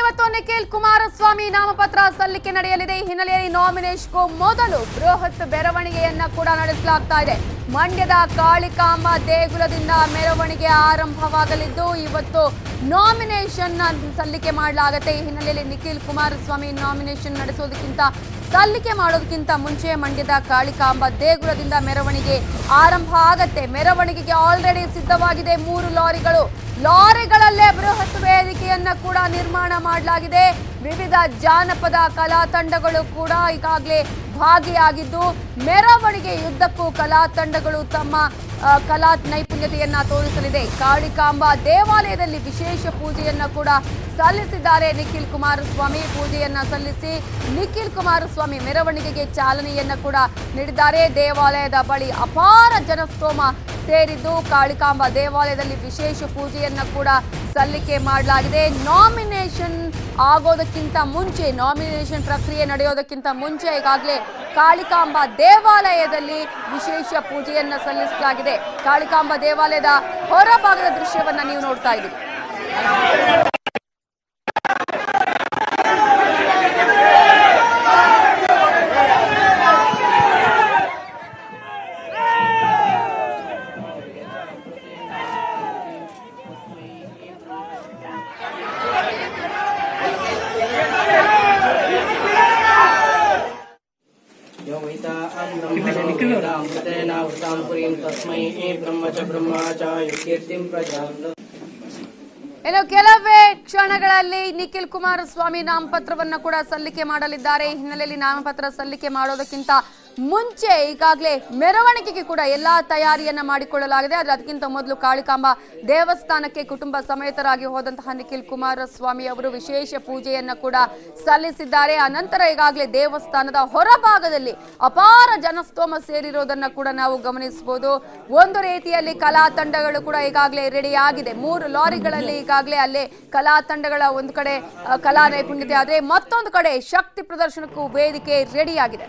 ಇವತ್ತು ನಿಖಿಲ್ ಕುಮಾರಸ್ವಾಮಿ ನಾಮಪತ್ರ ಸಲ್ಲಿಕೆ ನಡೆಯಲಿದೆ. ಈ ಹಿನ್ನೆಲೆಯಲ್ಲಿ ನಾಮಿನೇಷನ್ಗೂ ಮೊದಲು ಬೃಹತ್ ಮೆರವಣಿಗೆಯನ್ನ ಕೂಡ ನಡೆಸಲಾಗ್ತಾ ಇದೆ. ಮಂಡ್ಯದ ಕಾಳಿಕಾಂಬ ದೇಗುಲದಿಂದ ಮೆರವಣಿಗೆ ಆರಂಭವಾಗಲಿದ್ದು, ಇವತ್ತು ನಾಮಿನೇಷನ್ ಸಲ್ಲಿಕೆ ಮಾಡಲಾಗುತ್ತೆ. ಈ ಹಿನ್ನೆಲೆಯಲ್ಲಿ ನಿಖಿಲ್ ಕುಮಾರಸ್ವಾಮಿ ನಾಮಿನೇಷನ್ ನಡೆಸೋದಕ್ಕಿಂತ, ಸಲ್ಲಿಕೆ ಮಾಡೋದಕ್ಕಿಂತ ಮುಂಚೆ ಮಂಡ್ಯದ ಕಾಳಿಕಾಂಬ ದೇಗುಲದಿಂದ ಮೆರವಣಿಗೆ ಆರಂಭ ಆಗತ್ತೆ. ಮೆರವಣಿಗೆಗೆ ಆಲ್ರೆಡಿ ಸಿದ್ಧವಾಗಿದೆ ಮೂರು ಲಾರಿಗಳು. ಲಾರಿಗಳಲ್ಲೇ ಬೃಹತ್ ವೇದಿಕೆಯನ್ನ ಕೂಡ ನಿರ್ಮಾಣ ಮಾಡಲಾಗಿದೆ. ವಿವಿಧ ಜಾನಪದ ಕಲಾ ತಂಡಗಳು ಕೂಡ ಈಗಾಗಲೇ ಭಾಗಿಯಾಗಿದ್ದು, ಮೆರವಣಿಗೆ ಯುದ್ಧಕ್ಕೂ ಕಲಾ ತಂಡಗಳು ತಮ್ಮ ಕಲಾ ನೈಪುಣ್ಯತೆಯನ್ನ ತೋರಿಸಲಿದೆ. ಕಾಳಿಕಾಂಬ ದೇವಾಲಯದಲ್ಲಿ ವಿಶೇಷ ಪೂಜೆಯನ್ನ ಕೂಡ ಸಲ್ಲಿಸಿದ್ದಾರೆ ನಿಖಿಲ್ ಕುಮಾರಸ್ವಾಮಿ. ಪೂಜೆಯನ್ನ ಸಲ್ಲಿಸಿ ನಿಖಿಲ್ ಕುಮಾರಸ್ವಾಮಿ ಮೆರವಣಿಗೆಗೆ ಚಾಲನೆಯನ್ನ ಕೂಡ ನೀಡಿದ್ದಾರೆ. ದೇವಾಲಯದ ಬಳಿ ಅಪಾರ ಜನಸ್ತೋಮ ಸೇರಿದ್ದು ಕಾಳಿಕಾಂಬ ದೇವಾಲಯದಲ್ಲಿ ವಿಶೇಷ ಪೂಜೆಯನ್ನ ಕೂಡ ಸಲ್ಲಿಕೆ ಮಾಡಲಾಗಿದೆ. ನಾಮಿನೇಷನ್ ಆಗೋದಕ್ಕಿಂತ ಮುಂಚೆ ನಾಮಿನೇಷನ್ ಪ್ರಕ್ರಿಯೆ ನಡೆಯೋದಕ್ಕಿಂತ ಮುಂಚೆ ಈಗಾಗಲೇ ಕಾಳಿಕಾಂಬ ದೇವಾಲಯದಲ್ಲಿ ವಿಶೇಷ ಪೂಜೆಯನ್ನ ಸಲ್ಲಿಸಲಾಗಿದೆ. ಕಾಳಿಕಾಂಬ ದೇವಾಲಯದ ಹೊರಭಾಗದ ದೃಶ್ಯವನ್ನ ನೀವು ನೋಡ್ತಾ ಇದ್ದೀರಿ. यो वैता ब्रह्मणेनावृतां पुरीं तस्मै ब्रह्म च ब्रह्मा च कीर्तिं प्रजां ಇನ್ನು ಕೆಲವೇ ಕ್ಷಣಗಳಲ್ಲಿ ನಿಖಿಲ್ ಕುಮಾರಸ್ವಾಮಿ ನಾಮಪತ್ರವನ್ನ ಕೂಡ ಸಲ್ಲಿಕೆ ಮಾಡಲಿದ್ದಾರೆ ಈ ಹಿನ್ನೆಲೆಯಲ್ಲಿ ನಾಮಪತ್ರ ಸಲ್ಲಿಕೆ ಮಾಡೋದಕ್ಕಿಂತ ಮುಂಚೆ ಈಗಾಗಲೇ ಮೆರವಣಿಗೆಗೆ ಕೂಡ ಎಲ್ಲಾ ತಯಾರಿಯನ್ನ ಮಾಡಿಕೊಳ್ಳಲಾಗಿದೆ. ಆದ್ರೆ ಅದಕ್ಕಿಂತ ಮೊದಲು ಕಾಳಿಕಾಂಬ ದೇವಸ್ಥಾನಕ್ಕೆ ಕುಟುಂಬ ಸಮೇತರಾಗಿ ಹೋದಂತಹ ನಿಖಿಲ್ ಕುಮಾರಸ್ವಾಮಿ ಅವರು ವಿಶೇಷ ಪೂಜೆಯನ್ನ ಕೂಡ ಸಲ್ಲಿಸಿದ್ದಾರೆ. ಅನಂತರ ನಂತರ ಈಗಾಗಲೇ ದೇವಸ್ಥಾನದ ಹೊರಭಾಗದಲ್ಲಿ ಅಪಾರ ಜನಸ್ತೋಮ ಸೇರಿರೋದನ್ನ ಕೂಡ ನಾವು ಗಮನಿಸಬಹುದು. ಒಂದು ರೀತಿಯಲ್ಲಿ ಕಲಾ ತಂಡಗಳು ಕೂಡ ಈಗಾಗಲೇ ರೆಡಿ ಆಗಿದೆ ಮೂರು ಲಾರಿಗಳಲ್ಲಿ ಈಗಾಗಲೇ ಅಲ್ಲೇ ಕಲಾ ತಂಡಗಳ ಒಂದು ಕಡೆ ಕಲಾ ನೈಪುಣ್ಯತೆ. ಆದರೆ ಮತ್ತೊಂದು ಕಡೆ ಶಕ್ತಿ ಪ್ರದರ್ಶನಕ್ಕೂ ವೇದಿಕೆ ರೆಡಿ ಆಗಿದೆ